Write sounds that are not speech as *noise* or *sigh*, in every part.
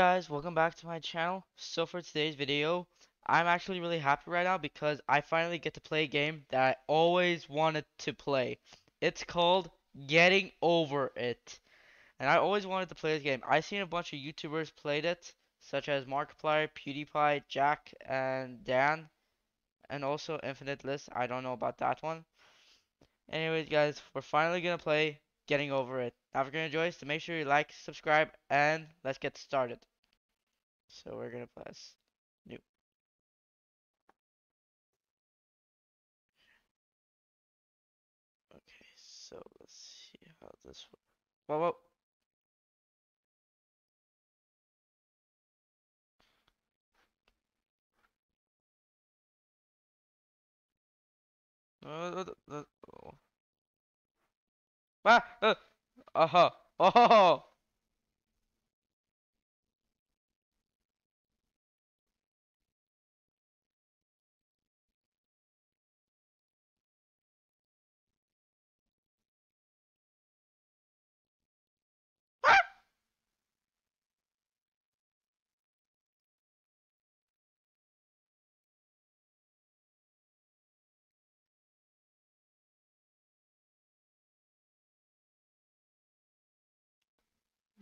guys, welcome back to my channel. So for today's video, I'm actually really happy right now because I finally get to play a game that I always wanted to play. It's called Getting Over It. And I always wanted to play this game. I've seen a bunch of YouTubers played it, such as Markiplier, PewDiePie, Jack, and Dan. And also Infinite List. I don't know about that one. Anyways, guys, we're finally gonna play Getting Over It. Now, if you're gonna enjoy this, so make sure you like, subscribe, and let's get started. So we're gonna press new. Okay, so let's see how this. Whoa, whoa. Uh, uh, uh, oh. Ah, uh, uh-huh. Oh. *laughs*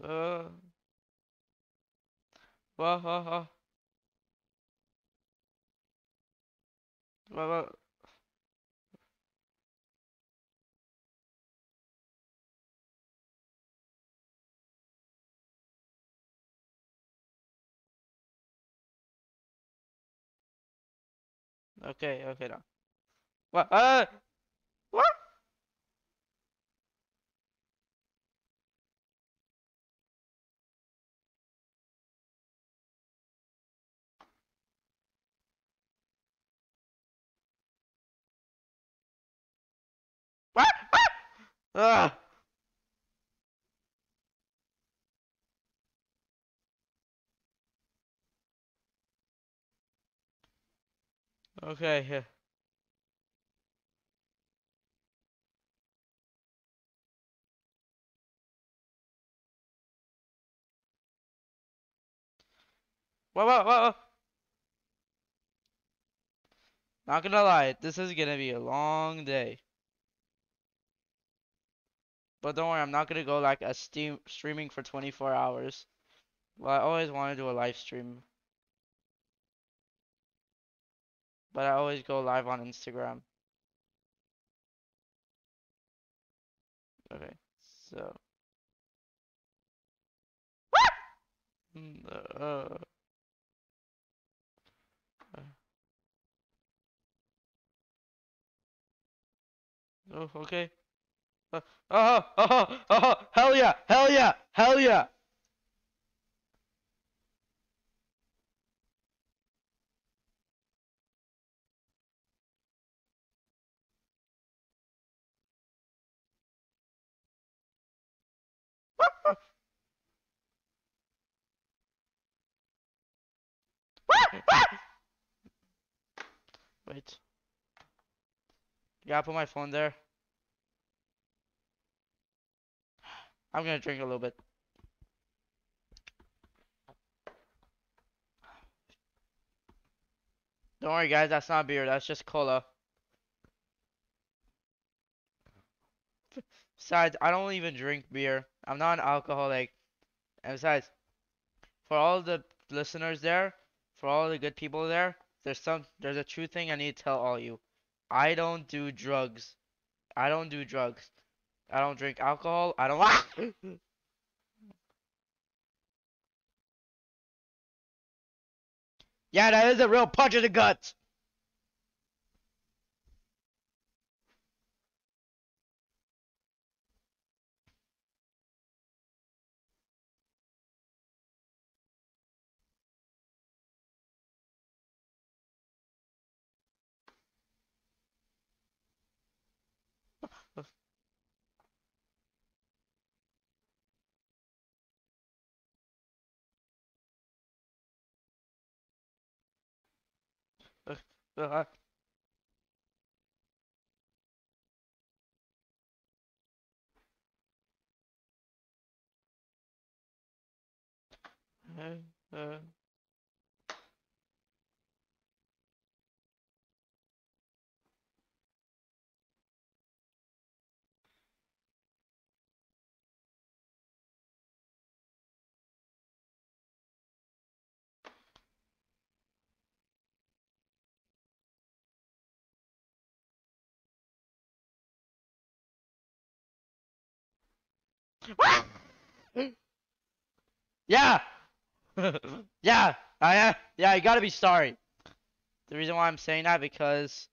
Uh. Whoa, whoa, whoa. Whoa, whoa. Okay, okay now. What? Uh? What? Ah. Okay. Whoa, whoa, whoa, whoa. Not gonna lie, this is gonna be a long day. But don't worry, I'm not gonna go like a steam streaming for 24 hours. Well, I always want to do a live stream. But I always go live on Instagram. Okay, so. Uh. *laughs* Oh, okay. Uh, oh, oh, oh, hell yeah, hell yeah, hell yeah. *laughs* Wait. You gotta put my phone there. I'm gonna drink a little bit. Don't worry guys, that's not beer, that's just cola. *laughs* Besides, I don't even drink beer. I'm not an alcoholic. And besides, for all the listeners there, for all the good people there, there's some there's a true thing I need to tell all you. I don't do drugs. I don't do drugs. I don't drink alcohol. I don't like. *laughs* Yeah, that is a real punch in the guts. Uh, Uh, *laughs* Yeah. *laughs* yeah. I am. Yeah, you gotta be sorry. The reason why I'm saying that because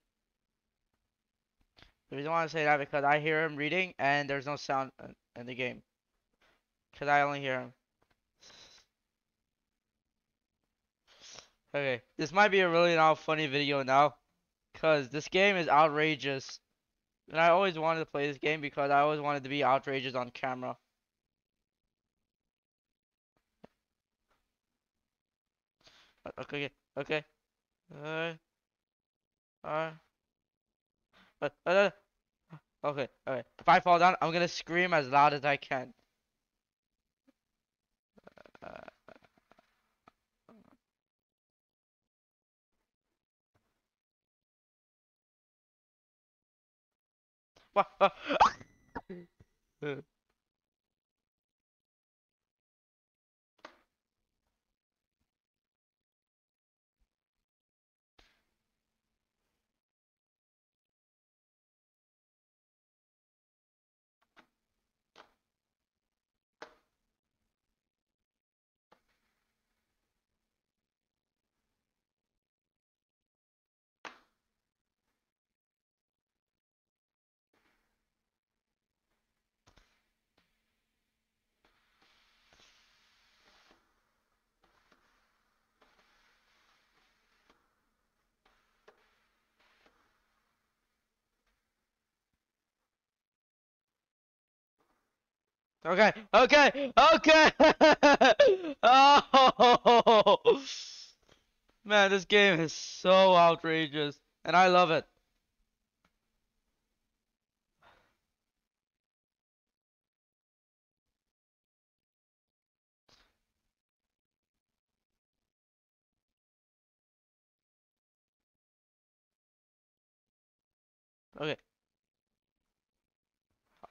the reason why I'm saying that because I hear him reading and there's no sound in- the game. Cause I only hear him. Okay, this might be a really not funny video now, cause this game is outrageous, and I always wanted to play this game because I always wanted to be outrageous on camera. Okay, okay. Uh, uh, uh, uh, okay, okay. If I fall down, I'm gonna scream as loud as I can. Uh, what? *laughs* Okay, okay, okay. *laughs* Oh, man, this game is so outrageous, and I love it. Okay,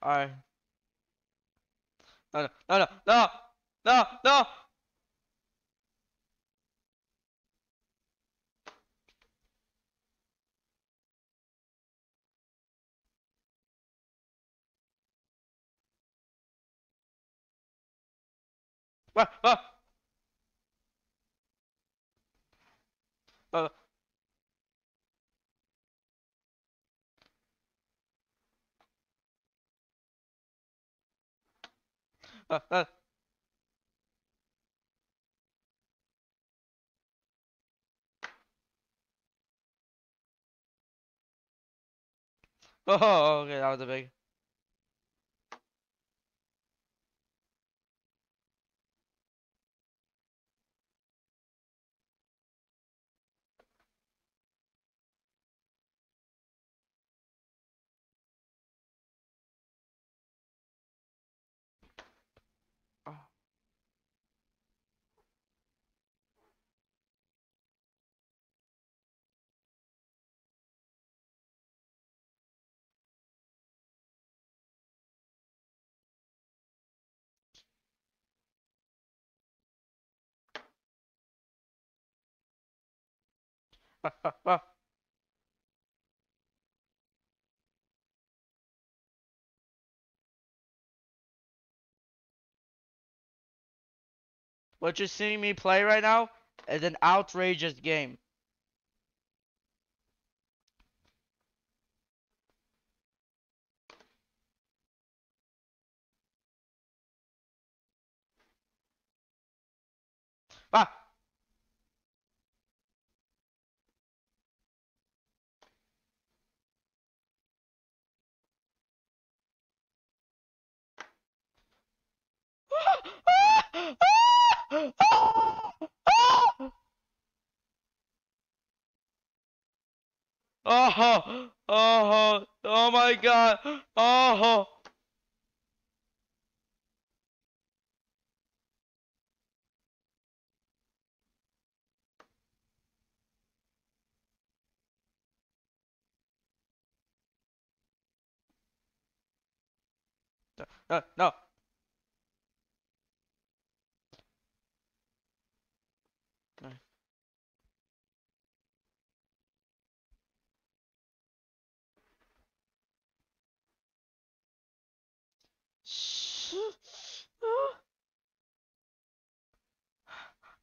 alright. No, no, no, no, no, no, no. What? What? Uh, uh, uh. *laughs* Oh, okay, that was a big. What you're seeing me play right now is an outrageous game. Oh, oh, oh my God. Oh. No, no,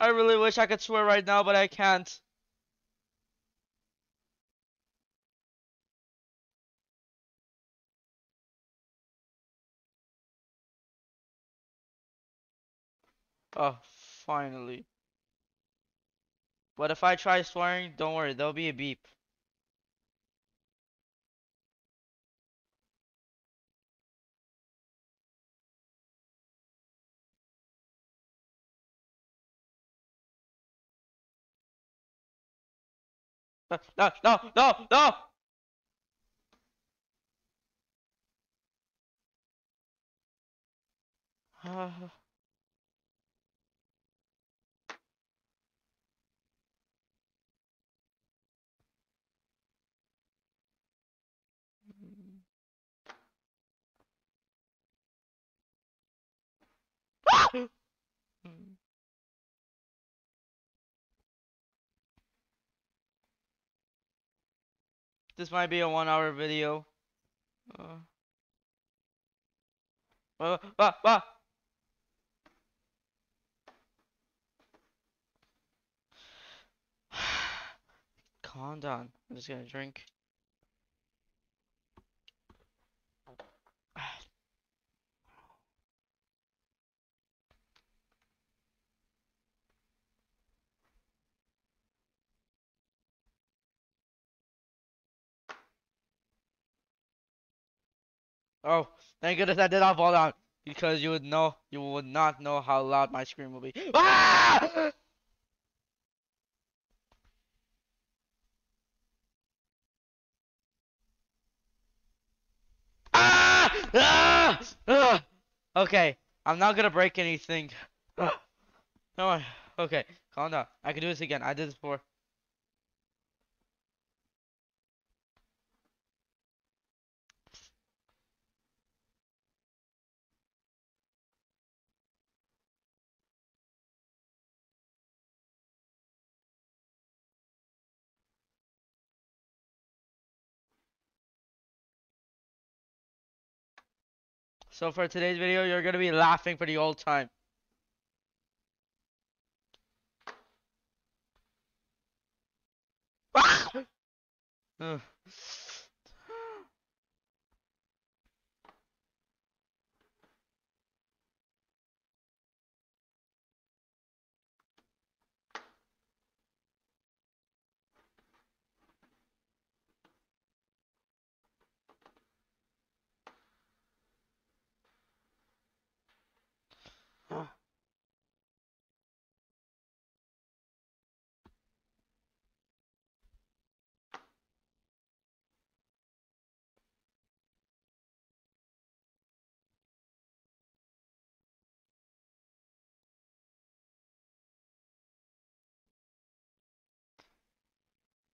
I really wish I could swear right now, but I can't. Oh, finally. But if I try swearing, don't worry, there'll be a beep. No, no, no, no, no! This might be a one hour video. Uh, uh, uh, *sighs* uh. Calm down. I'm just gonna drink. Oh, thank goodness I did not fall down. Because you would know, you would not know how loud my scream will be. Ah! Ah! Ah! Okay, I'm not gonna break anything. *gasps* No, okay, calm down. I can do this again. I did this before. So for today's video, you're gonna be laughing for the old time. *laughs* Ah! Ugh.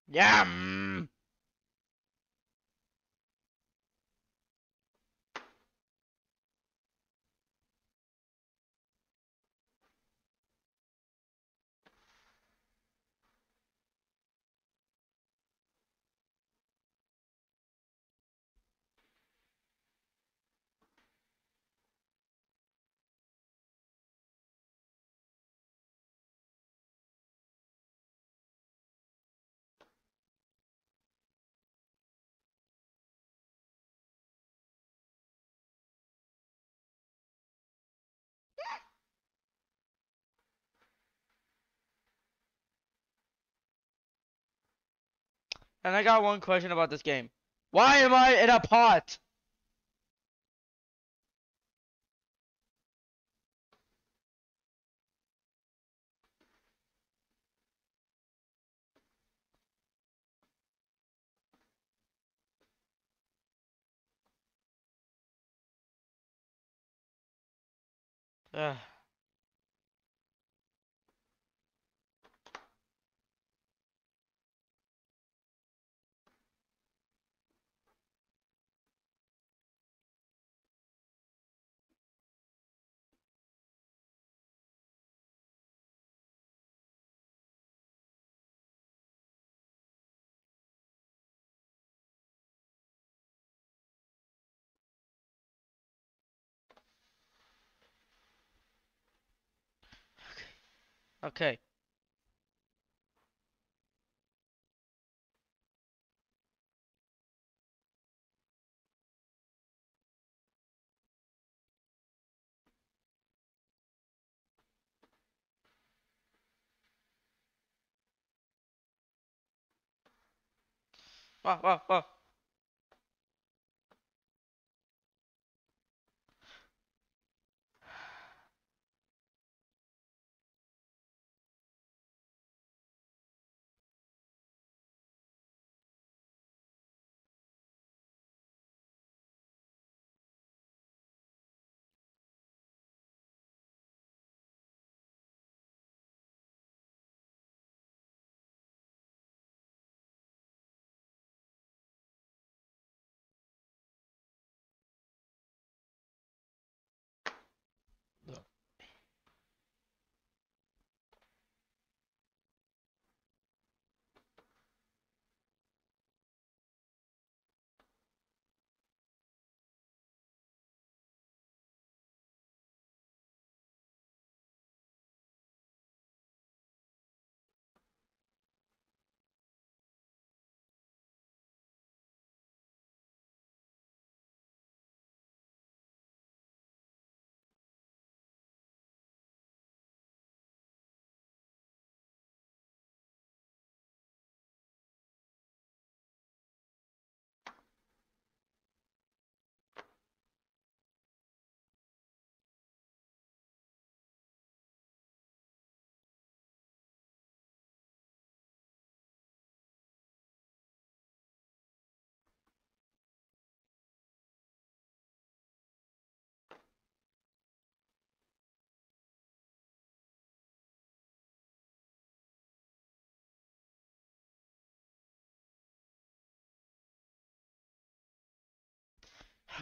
Yum. Mm-hmm. And I got one question about this game. Why am I in a pot? Ugh. Okay. Wow, wow, wow.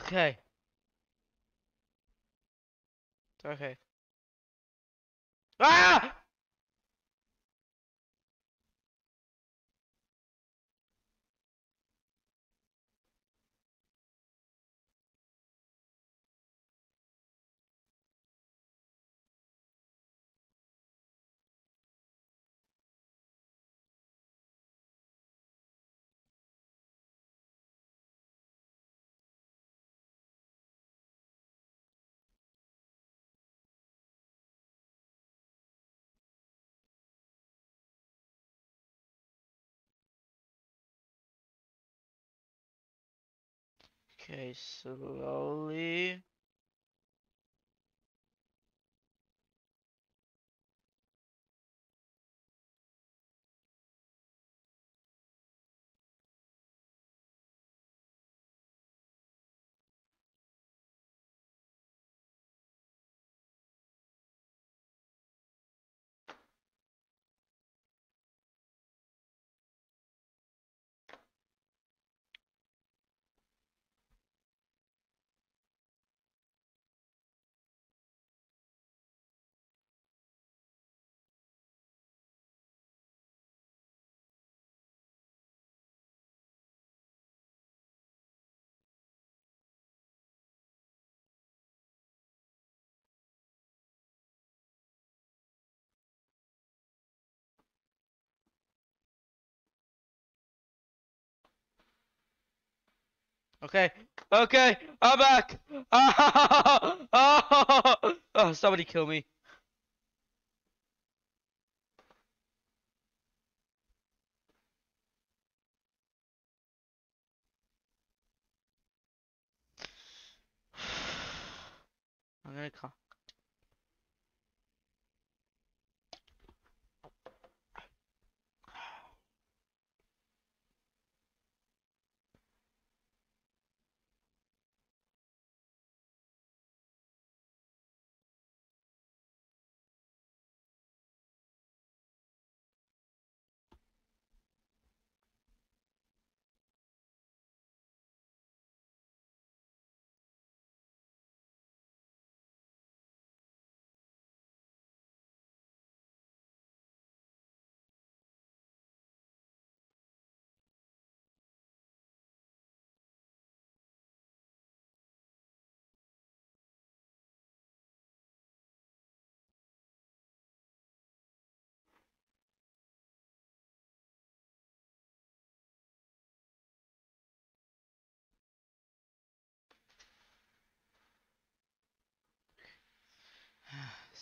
Okay. Okay. Ah! Okay, slowly. Okay. Okay. I'm back. *laughs* Oh, somebody kill me. *sighs* I'm gonna call.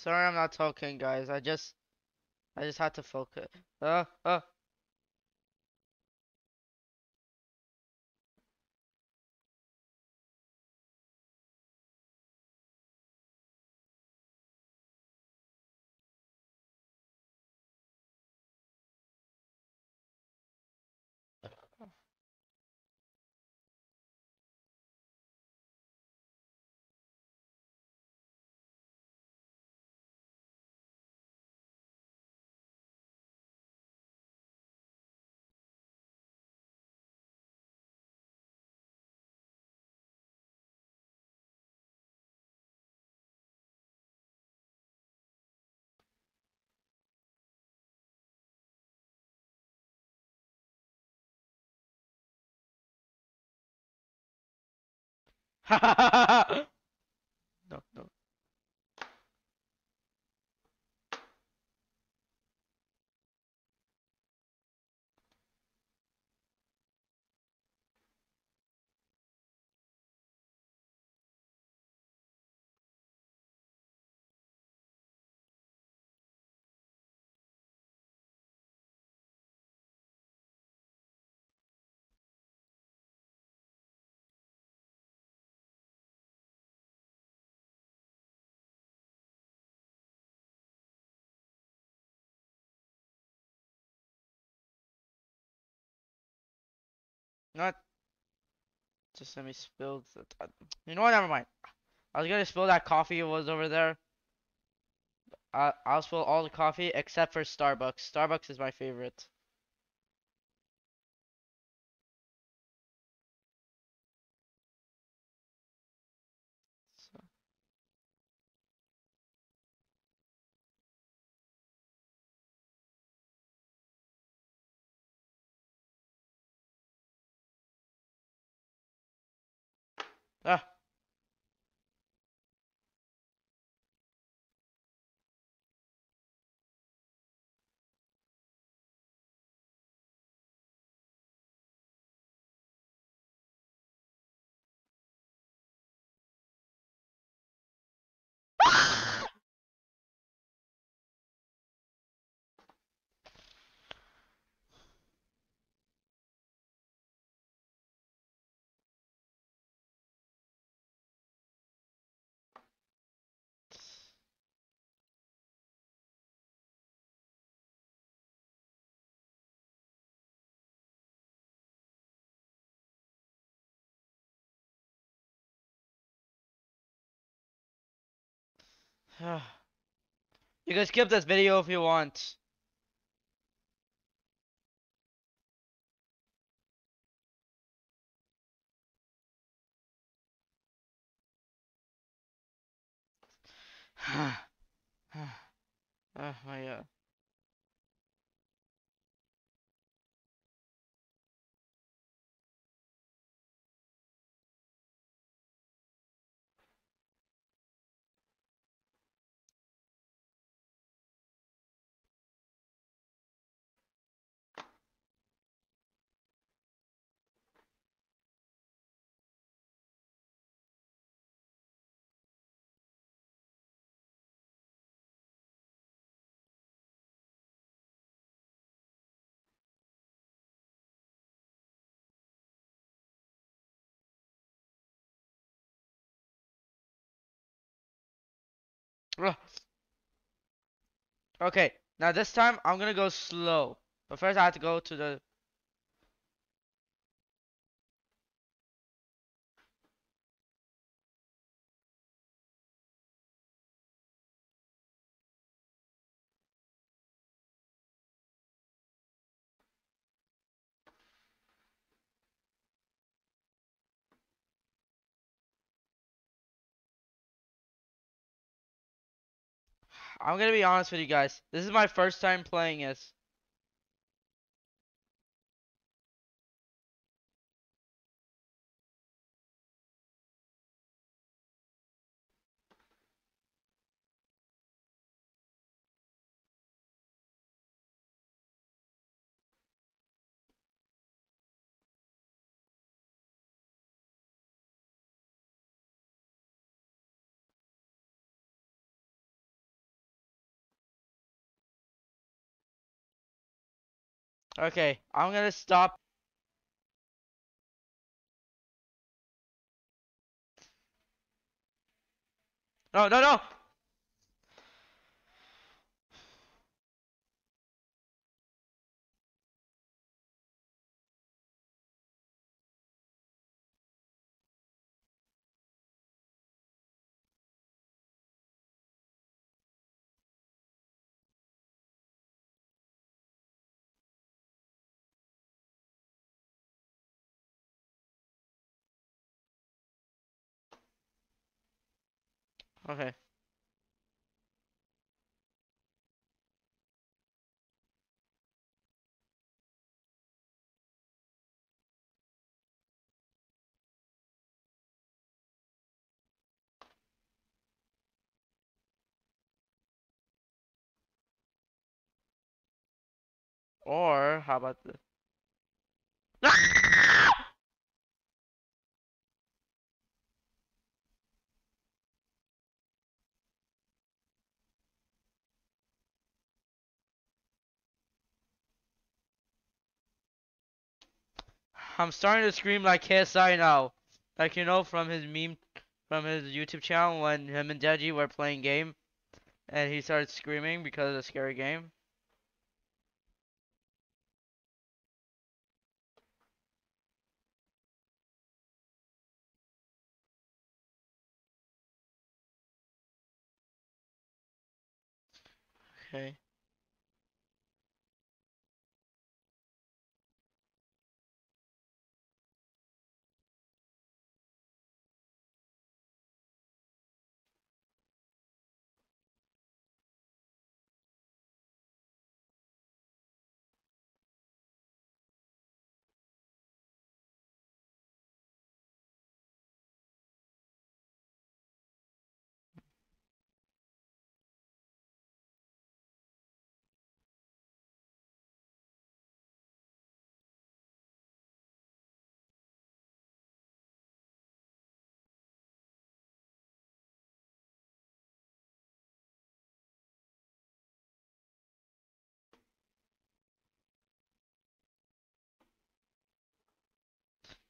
Sorry I'm not talking, guys. I just, I just had to focus. Uh, uh. *laughs* knock, knock. No, no. Not. Just let me spill the. uh, You know what? Never mind. I was gonna spill that coffee it was over there. I I'll spill all the coffee except for Starbucks. Starbucks is my favorite. You can skip this video if you want. oh my god. Okay, now this time I'm gonna go slow. But first I have to go to the I'm gonna be honest with you guys. This is my first time playing this. Okay, I'm gonna stop. No, no, no! Okay. Or, how about this? *laughs* *laughs* I'm starting to scream like KSI now. Like, you know, from his meme, from his YouTube channel when him and Deji were playing game. And he started screaming because of the scary game. Okay.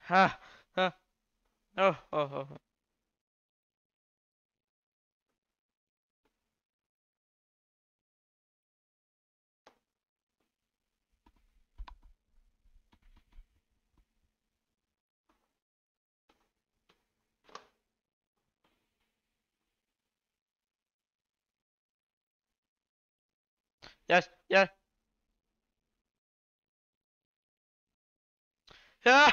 Ha, ha. Oh, oh, oh. oh. Yes, yes. *laughs* Yes!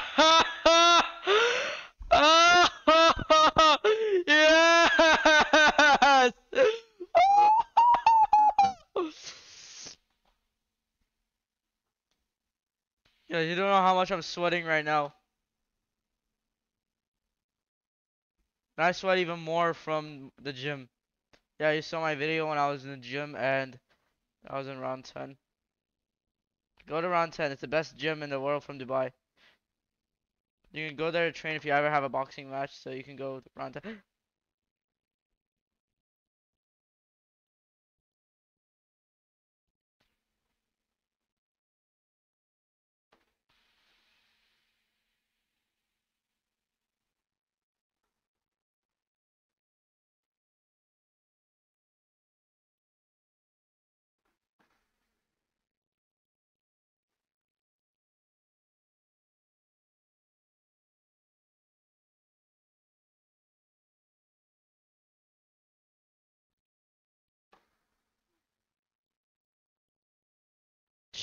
Yeah, you don't know how much I'm sweating right now. And I sweat even more from the gym. Yeah, you saw my video when I was in the gym and I was in round 10. Go to round 10. It's the best gym in the world from Dubai. You can go there to train if you ever have a boxing match, so you can go round 10.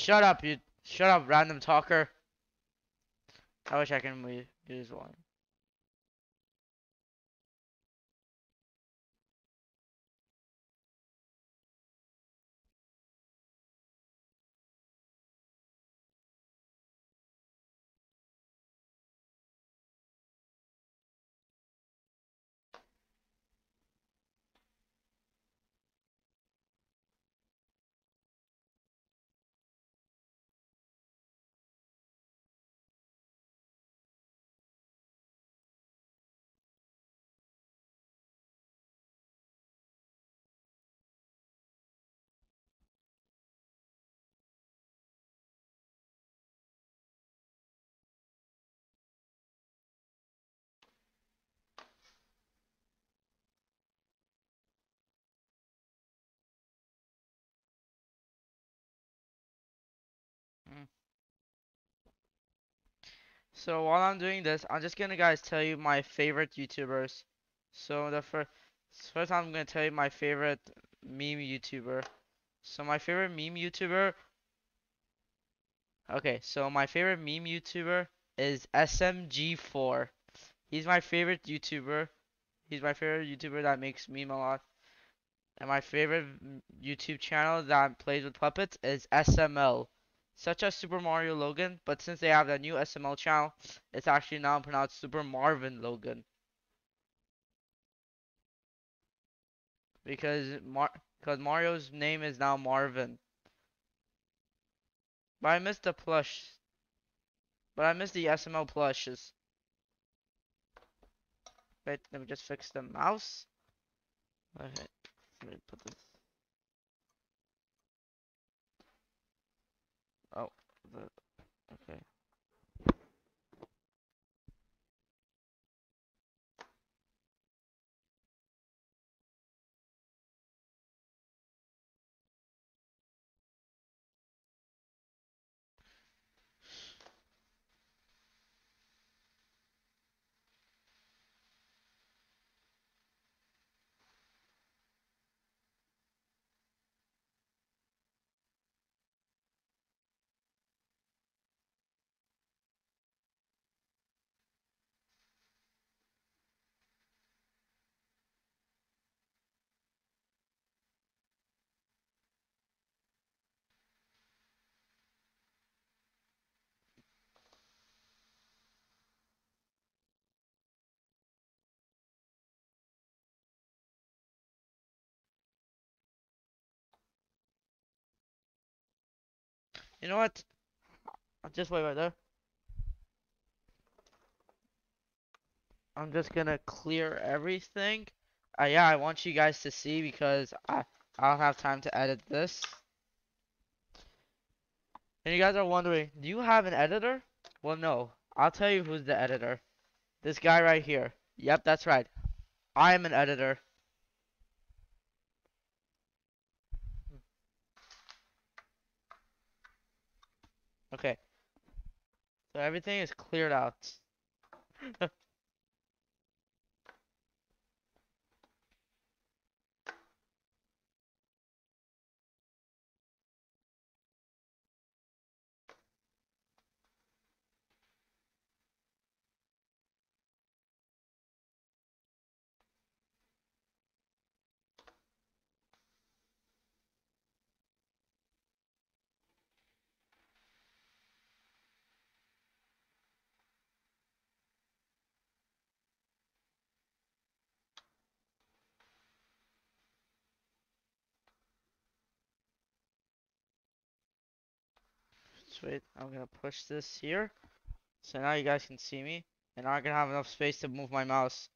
Shut up, you. Shut up, random talker. I wish I can use one. So while I'm doing this, I'm just gonna guys tell you my favorite YouTubers. So the first first I'm gonna tell you my favorite meme YouTuber. So my favorite meme YouTuber. Okay, so my favorite meme YouTuber is SMG4. He's my favorite YouTuber. He's my favorite YouTuber that makes meme a lot. And my favorite YouTube channel that plays with puppets is SML such as Super Mario Logan, but since they have that new SML channel, it's actually now pronounced Super Marvin Logan. Because Mar because Mario's name is now Marvin. But I missed the plush. But I missed the SML plushes. Wait, let me just fix the mouse. Okay, let me put this the, okay. You know what? I'll just wait right there. I'm just gonna clear everything. Uh, yeah, I want you guys to see because I I don't have time to edit this. And you guys are wondering, do you have an editor? Well, no. I'll tell you who's the editor. This guy right here. Yep, that's right. I am an editor. Okay. So everything is cleared out. *laughs* wait, I'm gonna push this here. So now you guys can see me. And now I can have enough space to move my mouse.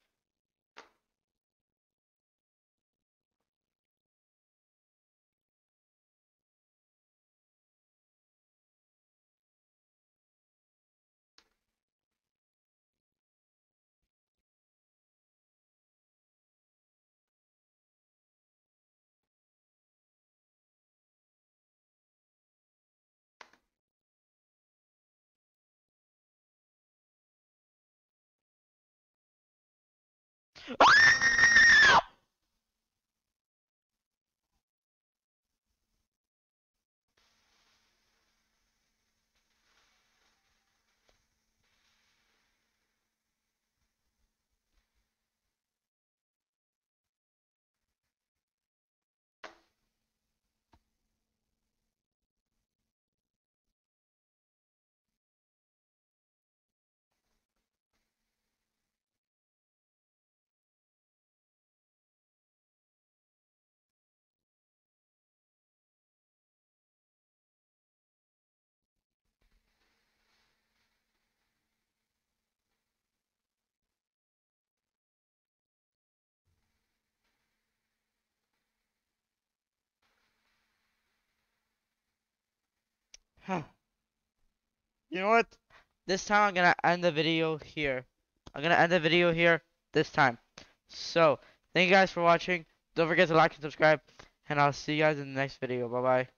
You know what? This time I'm gonna end the video here. I'm gonna end the video here this time. So, thank you guys for watching. Don't forget to like and subscribe. And I'll see you guys in the next video. Bye bye.